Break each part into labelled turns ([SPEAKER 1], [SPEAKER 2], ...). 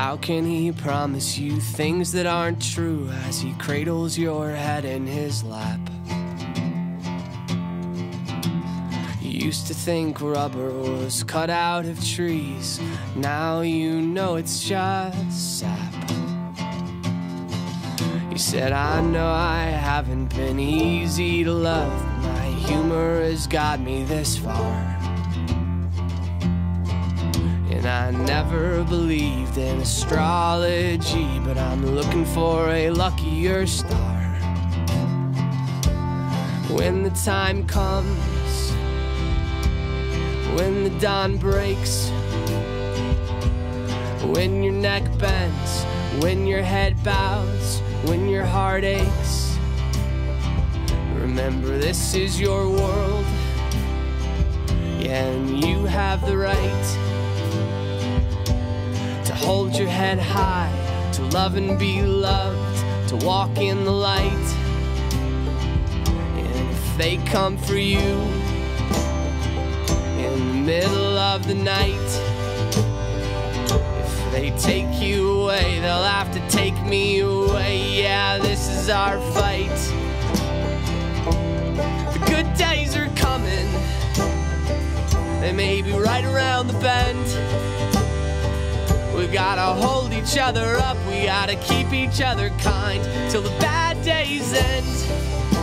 [SPEAKER 1] How can he promise you things that aren't true as he cradles your head in his lap? You used to think rubber was cut out of trees, now you know it's just sap. You said, I know I haven't been easy to love, my humor has got me this far. And I never believed in astrology, but I'm looking for a luckier star. When the time comes, when the dawn breaks, when your neck bends, when your head bows, when your heart aches. Remember, this is your world, yeah, and you have the right to hold your head high, to love and be loved, to walk in the light. And if they come for you in the middle of the night, if they take you away, they'll have to take me away. Yeah, this is our fight. The good days are coming, they may be right around the bend. We gotta hold each other up, we gotta keep each other kind till the bad days end.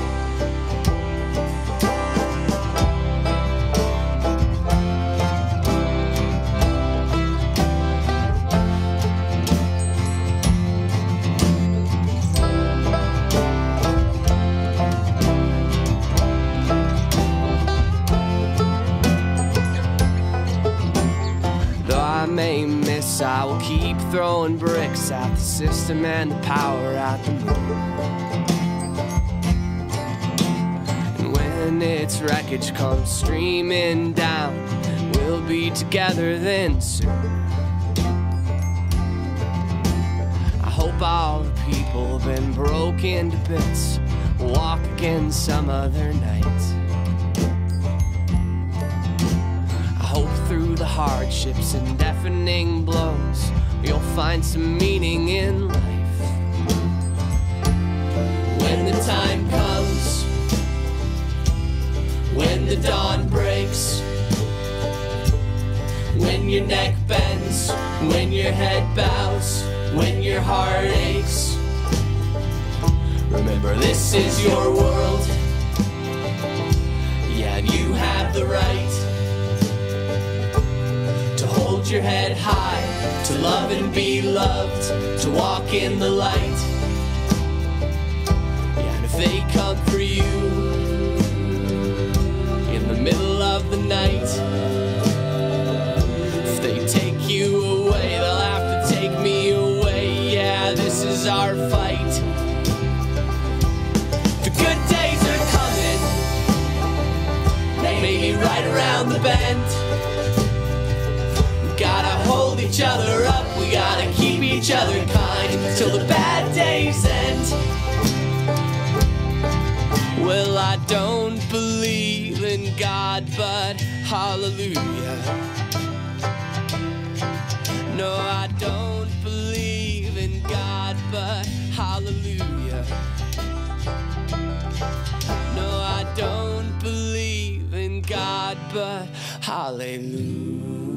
[SPEAKER 1] May miss, I will keep throwing bricks at the system and the power at the moon. And when its wreckage comes streaming down, we'll be together then soon. I hope all the people have been broken to bits walk again some other night. Hardships and deafening blows, you'll find some meaning in life. When the time comes, when the dawn breaks, when your neck bends, when your head bows, when your heart aches. Remember, this is your world. Yeah, and you have the right your head high, to love and be loved, to walk in the light. Yeah, and if they come for you in the middle of the night, if they take you away, they'll have to take me away. Yeah, this is our fight. The good days are coming, maybe right around the bend. Each other up, we gotta keep each other kind till the bad days end. Well, I don't believe in God, but hallelujah. No, I don't believe in God, but hallelujah. No, I don't believe in God, but hallelujah.